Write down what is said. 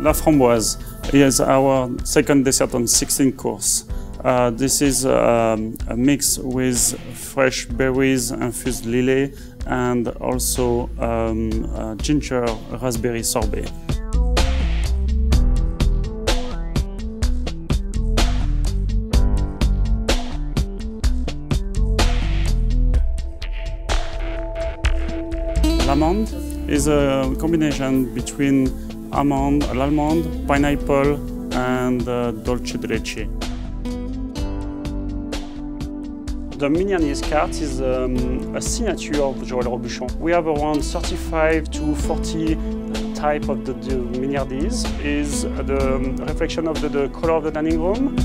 La Framboise is our second dessert on 16 course. Uh, this is um, a mix with fresh berries, infused lillet, and also um, uh, ginger raspberry sorbet. L'amande is a combination between almond, l'almond, pineapple, and uh, dulce de leche. The Mignardises cart is um, a signature of Joël Robuchon. We have around 35 to 40 type of the, the Mignardises. is the reflection of the, the color of the dining room.